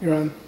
You're on.